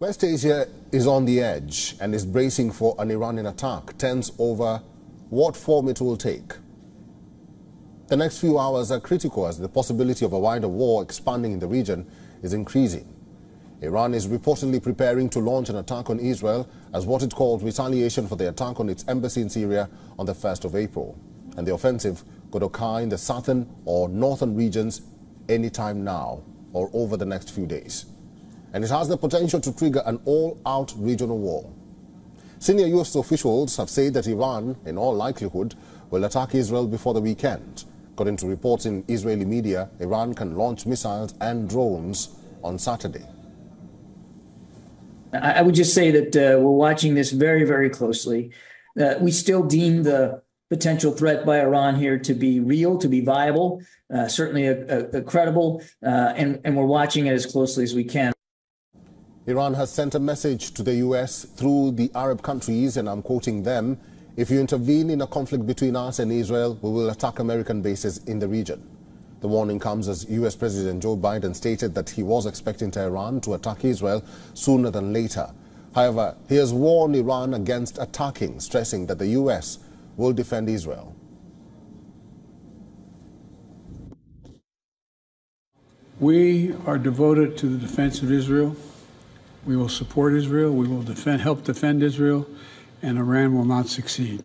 West Asia is on the edge and is bracing for an Iranian attack, tense over what form it will take. The next few hours are critical as the possibility of a wider war expanding in the region is increasing. Iran is reportedly preparing to launch an attack on Israel as what it called retaliation for the attack on its embassy in Syria on the 1st of April. And the offensive could occur in the southern or northern regions anytime now or over the next few days and it has the potential to trigger an all-out regional war. Senior U.S. officials have said that Iran, in all likelihood, will attack Israel before the weekend. According to reports in Israeli media, Iran can launch missiles and drones on Saturday. I would just say that uh, we're watching this very, very closely. Uh, we still deem the potential threat by Iran here to be real, to be viable, uh, certainly a, a, a credible, uh, and, and we're watching it as closely as we can. Iran has sent a message to the U.S. through the Arab countries, and I'm quoting them, if you intervene in a conflict between us and Israel, we will attack American bases in the region. The warning comes as U.S. President Joe Biden stated that he was expecting Tehran to attack Israel sooner than later. However, he has warned Iran against attacking, stressing that the U.S. will defend Israel. We are devoted to the defense of Israel. We will support Israel. We will defend, help defend Israel, and Iran will not succeed.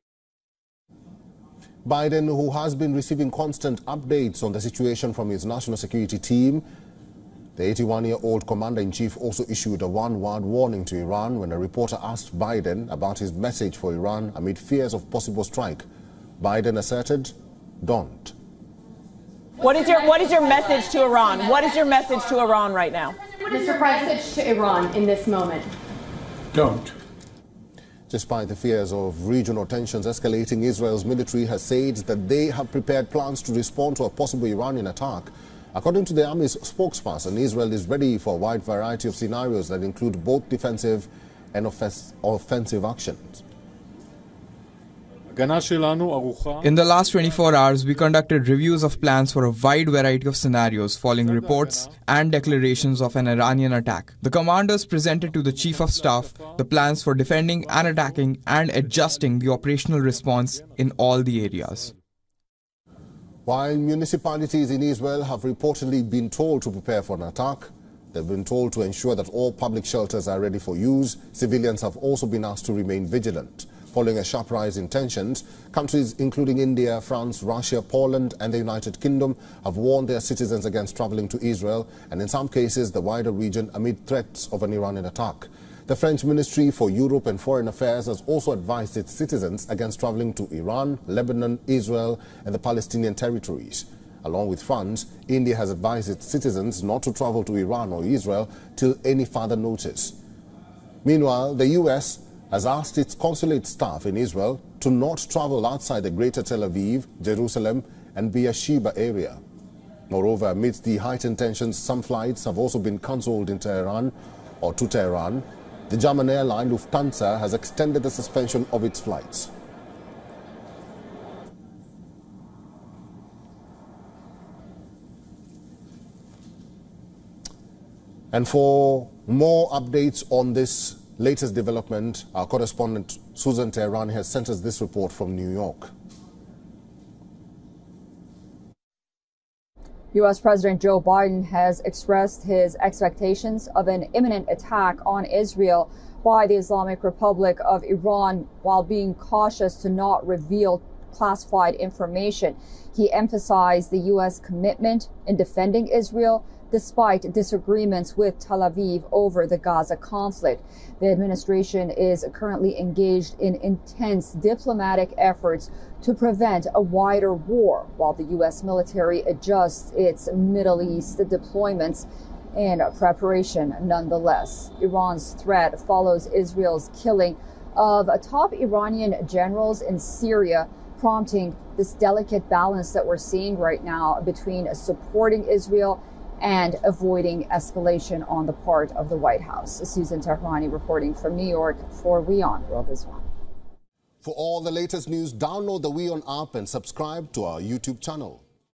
Biden, who has been receiving constant updates on the situation from his national security team, the 81-year-old commander-in-chief also issued a one-word warning to Iran when a reporter asked Biden about his message for Iran amid fears of possible strike. Biden asserted, don't. What is your what is your message to Iran? What is your message to Iran right now? Mr. President, to Iran in this moment? Don't. Despite the fears of regional tensions escalating, Israel's military has said that they have prepared plans to respond to a possible Iranian attack. According to the army's spokesperson, Israel is ready for a wide variety of scenarios that include both defensive and offensive actions. In the last 24 hours, we conducted reviews of plans for a wide variety of scenarios following reports and declarations of an Iranian attack. The commanders presented to the Chief of Staff the plans for defending and attacking and adjusting the operational response in all the areas. While municipalities in Israel have reportedly been told to prepare for an attack, they've been told to ensure that all public shelters are ready for use. Civilians have also been asked to remain vigilant. Following a sharp rise in tensions, countries including India, France, Russia, Poland and the United Kingdom have warned their citizens against traveling to Israel and in some cases the wider region amid threats of an Iranian attack. The French Ministry for Europe and Foreign Affairs has also advised its citizens against traveling to Iran, Lebanon, Israel and the Palestinian territories. Along with France, India has advised its citizens not to travel to Iran or Israel till any further notice. Meanwhile, the U.S has asked its consulate staff in Israel to not travel outside the greater Tel Aviv, Jerusalem and Beersheba area. Moreover, amidst the heightened tensions, some flights have also been cancelled in Tehran or to Tehran. The German airline Lufthansa has extended the suspension of its flights. And for more updates on this latest development, our correspondent Susan Tehrani has sent us this report from New York. U.S. President Joe Biden has expressed his expectations of an imminent attack on Israel by the Islamic Republic of Iran while being cautious to not reveal classified information. He emphasized the U.S. commitment in defending Israel despite disagreements with Tel Aviv over the Gaza conflict. The administration is currently engaged in intense diplomatic efforts to prevent a wider war while the U.S. military adjusts its Middle East deployments in preparation nonetheless. Iran's threat follows Israel's killing of top Iranian generals in Syria, prompting this delicate balance that we're seeing right now between supporting Israel and avoiding escalation on the part of the White House. Susan Tehrani reporting from New York for WION World is One. For all the latest news, download the WION app and subscribe to our YouTube channel.